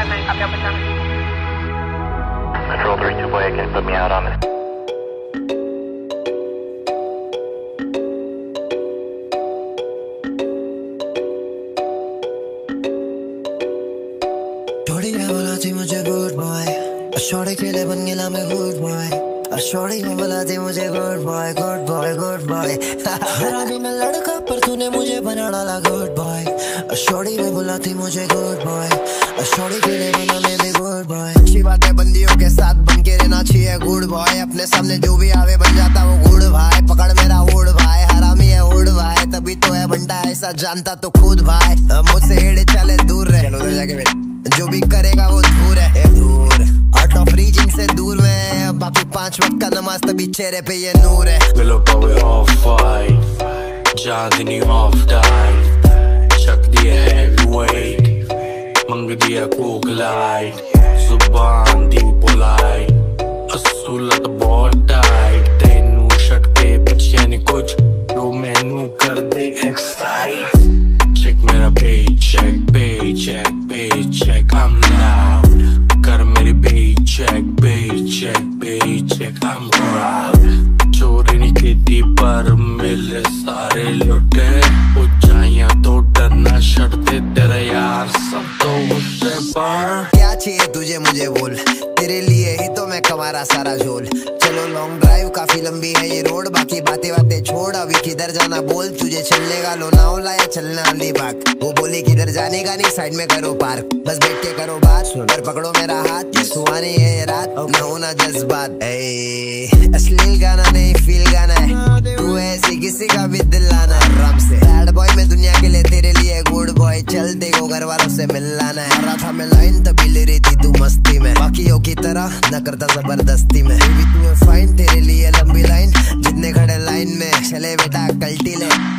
959, copy up down. Control 32 boy, can put me out on this? छोड़ी ने बोला थी मुझे गुड बॉय छोड़ी के लिए बन गया मैं गुड बॉय छोड़ी ने बोला थी मुझे good boy good boy good boy हरामी मैं लड़का, पर तूने मुझे बना डाला गुड बॉय छोड़ी ने बोला थी मुझे गुड बॉय छोड़ी के लिए बना मैं भी गुड बॉय अच्छी बात है बंदियों के साथ बन के रहना चाहिए गुड बॉय अपने सामने जो भी आवे बन जाता, वो गुड भाई पकड़ मेरा उड़ भाई हरामी है उड़ भाई तभी तो है बंटा ऐसा जानता तो खुद भाई। मुझसे हेड़े चले दूर रहे। जो भी करेगा, वो दूर है। पाँच वक्त का नमाज़ तभी चेहरे पे ये नूर है Willow we off white Chandni off died शक दिया heavyweight मंग दिया coke light ज़ुबान दी polite असूलत बहुत tight तेनू शट के पिछे नहीं कुछ तो मैनू कर दे excite check मेरा paycheck paycheck paycheck I'm loud कर मेरी paycheck paycheck चाहिए तुझे मुझे बोल। तेरे लिए ही तो मैं कमारा सारा झोल। चलो लॉन्ग ड्राइव काफ़ी लंबी है ये रोड बाकी बातें बातें छोड़। अभी किधर जाना बोल, तुझे चलने का लोनावला या चलना अलीबाग वो बोली किधर जाने का नहीं साइड में करो पार्क बस बैठ के करो बात, पर पकड़ो मेरा हाथ। सुहानी है रात, न होना जज्बात। अश्लील गाना नहीं फील से मिलना है। रहा था मैं लाइन तभी ले रही थी तू मस्ती में। बाकियों की तरह न करता ज़बरदस्ती में। फाइन तेरे लिए लंबी लाइन जितने खड़े लाइन में। चले बेटा, कल्टी ले।